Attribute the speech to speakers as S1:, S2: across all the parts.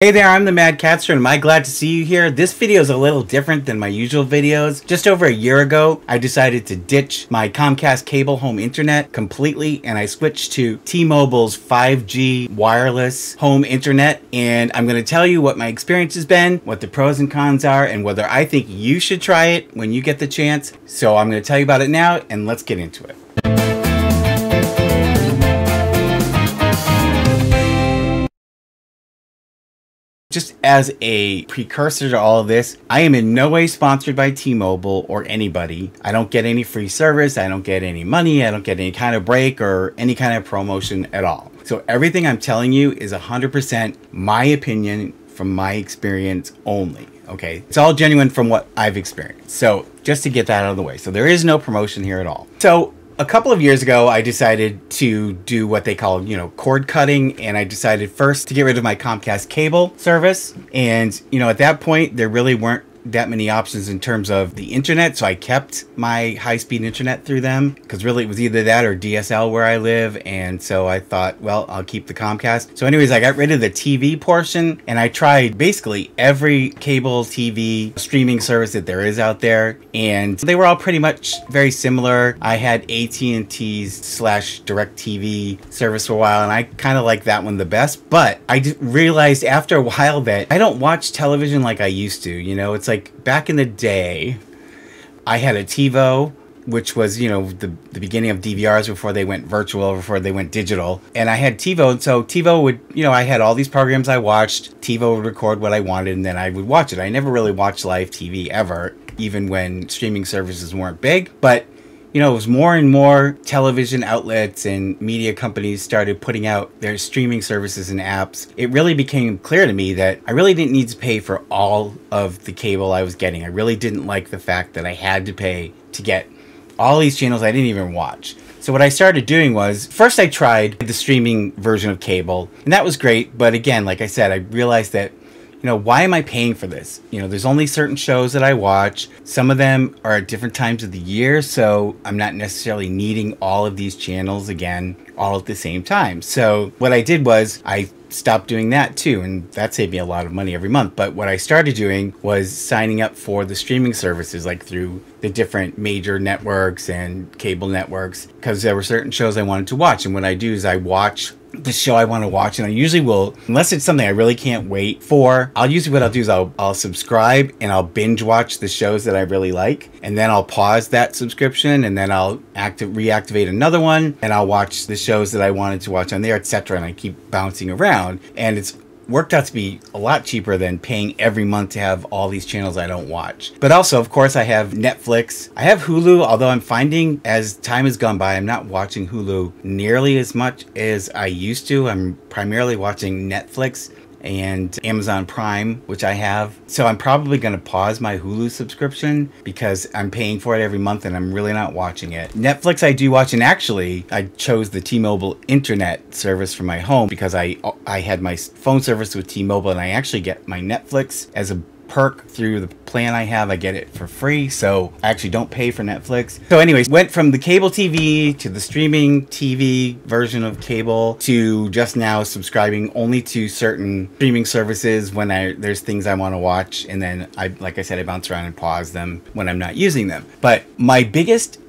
S1: Hey there, I'm the Mad Catster and I glad to see you here. This video is a little different than my usual videos. Just over a year ago, I decided to ditch my Comcast cable home internet completely and I switched to T-Mobile's 5G wireless home internet and I'm going to tell you what my experience has been, what the pros and cons are, and whether I think you should try it when you get the chance. So I'm going to tell you about it now and let's get into it. Just as a precursor to all of this, I am in no way sponsored by T Mobile or anybody. I don't get any free service, I don't get any money, I don't get any kind of break or any kind of promotion at all. So everything I'm telling you is 100% my opinion from my experience only. Okay, it's all genuine from what I've experienced. So just to get that out of the way. So there is no promotion here at all. So a couple of years ago, I decided to do what they call, you know, cord cutting. And I decided first to get rid of my Comcast cable service. And, you know, at that point, there really weren't that many options in terms of the internet, so I kept my high-speed internet through them because really it was either that or DSL where I live, and so I thought, well, I'll keep the Comcast. So, anyways, I got rid of the TV portion, and I tried basically every cable TV streaming service that there is out there, and they were all pretty much very similar. I had AT&T's slash DirecTV service for a while, and I kind of like that one the best. But I realized after a while that I don't watch television like I used to. You know, it's like like back in the day, I had a TiVo, which was you know the the beginning of DVRs before they went virtual, before they went digital, and I had TiVo, and so TiVo would you know I had all these programs I watched. TiVo would record what I wanted, and then I would watch it. I never really watched live TV ever, even when streaming services weren't big, but you know, it was more and more television outlets and media companies started putting out their streaming services and apps. It really became clear to me that I really didn't need to pay for all of the cable I was getting. I really didn't like the fact that I had to pay to get all these channels I didn't even watch. So what I started doing was first I tried the streaming version of cable, and that was great, but again, like I said, I realized that you know, why am I paying for this? You know, there's only certain shows that I watch. Some of them are at different times of the year, so I'm not necessarily needing all of these channels again all at the same time. So what I did was I stopped doing that too, and that saved me a lot of money every month. But what I started doing was signing up for the streaming services, like through the different major networks and cable networks, because there were certain shows I wanted to watch. And what I do is I watch the show I want to watch, and I usually will, unless it's something I really can't wait for. I'll usually what I'll do is I'll I'll subscribe and I'll binge watch the shows that I really like, and then I'll pause that subscription, and then I'll active reactivate another one, and I'll watch the shows that I wanted to watch on there, etc. And I keep bouncing around, and it's worked out to be a lot cheaper than paying every month to have all these channels I don't watch. But also, of course, I have Netflix. I have Hulu, although I'm finding as time has gone by, I'm not watching Hulu nearly as much as I used to. I'm primarily watching Netflix and Amazon Prime, which I have. So I'm probably going to pause my Hulu subscription because I'm paying for it every month and I'm really not watching it. Netflix I do watch and actually I chose the T-Mobile internet service for my home because I I had my phone service with T-Mobile and I actually get my Netflix as a perk through the plan I have. I get it for free, so I actually don't pay for Netflix. So, anyways, went from the cable TV to the streaming TV version of cable to just now subscribing only to certain streaming services when I there's things I want to watch, and then I, like I said, I bounce around and pause them when I'm not using them. But my biggest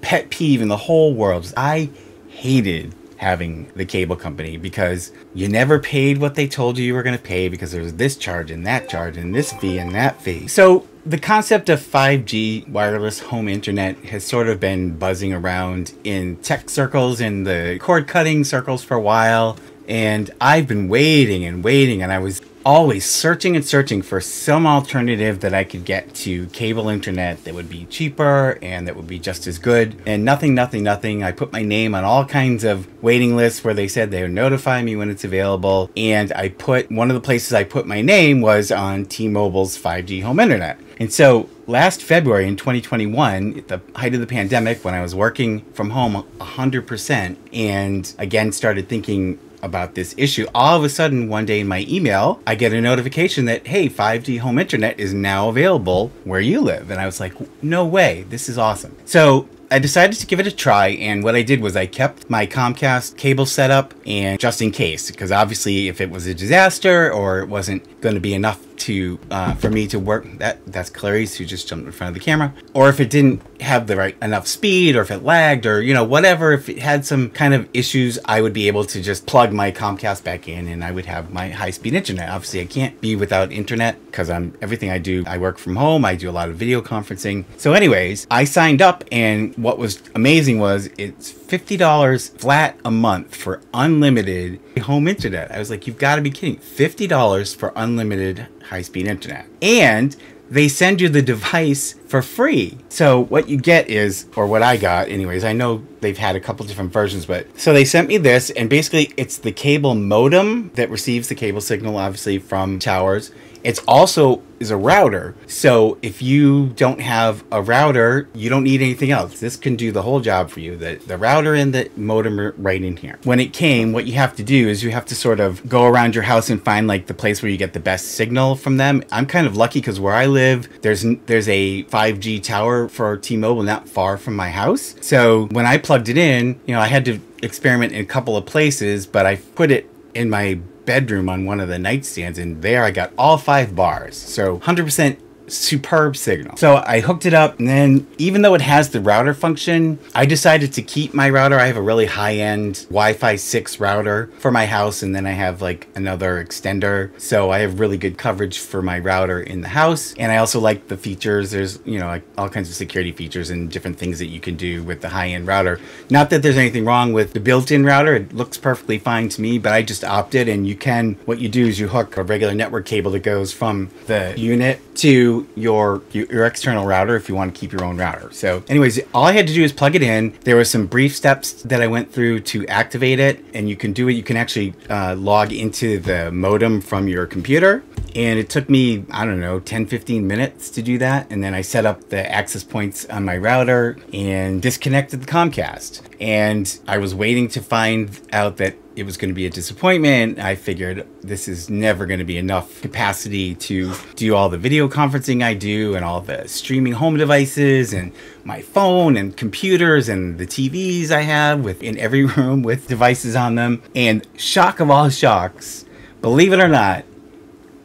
S1: pet peeve in the whole world is I hated having the cable company because you never paid what they told you you were going to pay because there was this charge and that charge and this fee and that fee. So the concept of 5G wireless home internet has sort of been buzzing around in tech circles and the cord cutting circles for a while. And I've been waiting and waiting, and I was always searching and searching for some alternative that I could get to cable internet that would be cheaper and that would be just as good. And nothing, nothing, nothing. I put my name on all kinds of waiting lists where they said they would notify me when it's available. And I put one of the places I put my name was on T Mobile's 5G home internet. And so last February in 2021, at the height of the pandemic, when I was working from home 100% and again started thinking about this issue. All of a sudden, one day in my email, I get a notification that, hey, 5G home internet is now available where you live. And I was like, no way, this is awesome. So I decided to give it a try, and what I did was I kept my Comcast cable set up, and just in case, because obviously if it was a disaster or it wasn't going to be enough to uh, for me to work that that's Clarice who just jumped in front of the camera. Or if it didn't have the right enough speed or if it lagged or you know whatever if it had some kind of issues I would be able to just plug my Comcast back in and I would have my high-speed internet. Obviously I can't be without internet because I'm everything I do I work from home I do a lot of video conferencing. So anyways I signed up and what was amazing was it's $50 flat a month for unlimited home internet. I was like, you've got to be kidding. $50 for unlimited high speed internet. And they send you the device for free. So what you get is, or what I got anyways, I know they've had a couple different versions, but so they sent me this and basically it's the cable modem that receives the cable signal obviously from towers it's also is a router. So if you don't have a router, you don't need anything else. This can do the whole job for you. The, the router and the modem are right in here. When it came, what you have to do is you have to sort of go around your house and find like the place where you get the best signal from them. I'm kind of lucky because where I live, there's there's a 5G tower for T-Mobile not far from my house. So when I plugged it in, you know, I had to experiment in a couple of places, but I put it in my bedroom on one of the nightstands, and there I got all five bars. So 100% superb signal. So I hooked it up and then even though it has the router function, I decided to keep my router. I have a really high-end Wi-Fi 6 router for my house and then I have like another extender. So I have really good coverage for my router in the house. And I also like the features. There's, you know, like all kinds of security features and different things that you can do with the high-end router. Not that there's anything wrong with the built-in router. It looks perfectly fine to me, but I just opted and you can, what you do is you hook a regular network cable that goes from the unit to your your external router if you want to keep your own router. So anyways, all I had to do is plug it in. There were some brief steps that I went through to activate it and you can do it. You can actually uh, log into the modem from your computer and it took me i don't know 10 15 minutes to do that. And then i set up the access points on my router and disconnected the comcast. And i was waiting to find out that it was going to be a disappointment. I figured this is never going to be enough capacity to do all the video conferencing i do and all the streaming home devices and my phone and computers and the tvs i have with in every room with devices on them. And shock of all shocks believe it or not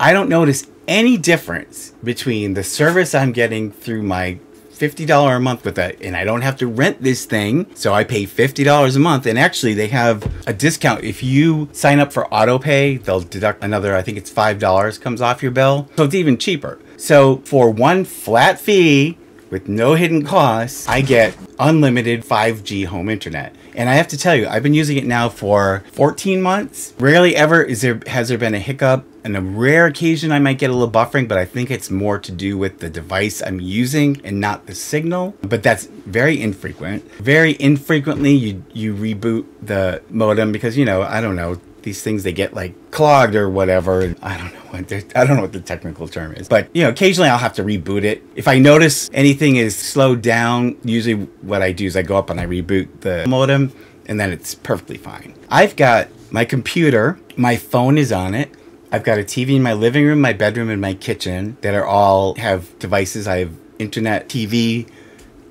S1: I don't notice any difference between the service I'm getting through my $50 a month with that and I don't have to rent this thing so I pay $50 a month and actually they have a discount if you sign up for auto pay they'll deduct another I think it's $5 comes off your bill so it's even cheaper so for one flat fee with no hidden costs I get unlimited 5G home internet and I have to tell you, I've been using it now for 14 months. Rarely ever is there has there been a hiccup. On a rare occasion, I might get a little buffering, but I think it's more to do with the device I'm using and not the signal. But that's very infrequent. Very infrequently, you you reboot the modem because you know I don't know these things they get like clogged or whatever. I don't know what I don't know what the technical term is, but you know, occasionally I'll have to reboot it. If I notice anything is slowed down, usually what I do is I go up and I reboot the modem, and then it's perfectly fine. I've got my computer, my phone is on it. I've got a TV in my living room, my bedroom, and my kitchen that are all have devices. I have internet, TV,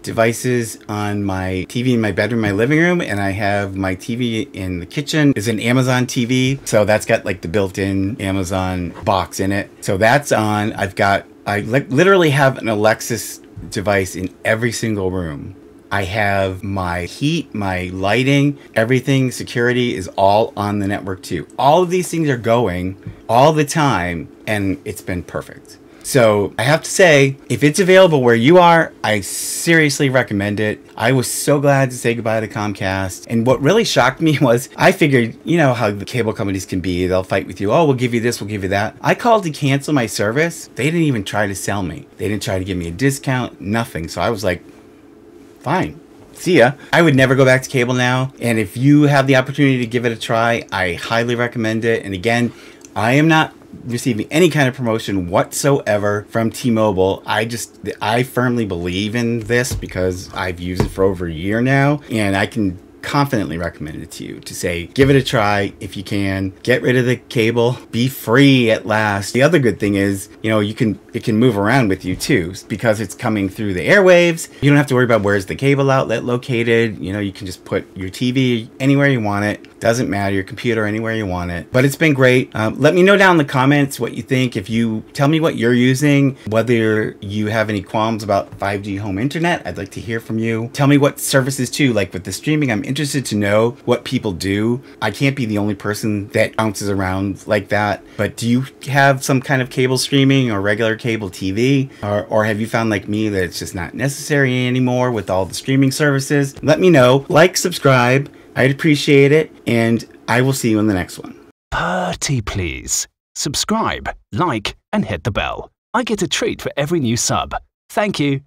S1: devices on my TV in my bedroom, my living room, and I have my TV in the kitchen is an Amazon TV. So that's got like the built-in Amazon box in it. So that's on. I've got, I li literally have an Alexis device in every single room. I have my heat, my lighting, everything, security is all on the network too. All of these things are going all the time and it's been perfect. So I have to say, if it's available where you are, I seriously recommend it. I was so glad to say goodbye to Comcast. And what really shocked me was I figured, you know how the cable companies can be. They'll fight with you. Oh, we'll give you this, we'll give you that. I called to cancel my service. They didn't even try to sell me. They didn't try to give me a discount, nothing. So I was like, fine see ya. I would never go back to cable now. And if you have the opportunity to give it a try, I highly recommend it. And again, I am not receiving any kind of promotion whatsoever from T-Mobile. I just I firmly believe in this because I've used it for over a year now and I can confidently recommend it to you to say, give it a try if you can. Get rid of the cable. Be free at last. The other good thing is, you know, you can it can move around with you too because it's coming through the airwaves. You don't have to worry about where's the cable outlet located. You know, you can just put your TV anywhere you want it. Doesn't matter your computer anywhere you want it. But it's been great. Um, let me know down in the comments what you think. If you tell me what you're using, whether you have any qualms about 5G home internet, I'd like to hear from you. Tell me what services too, like with the streaming. I'm interested to know what people do. I can't be the only person that bounces around like that. But do you have some kind of cable streaming or regular cable TV? Or, or have you found like me that it's just not necessary anymore with all the streaming services? Let me know. Like, subscribe. I'd appreciate it. And I will see you in the next one.
S2: Purty please. Subscribe, like, and hit the bell. I get a treat for every new sub. Thank you.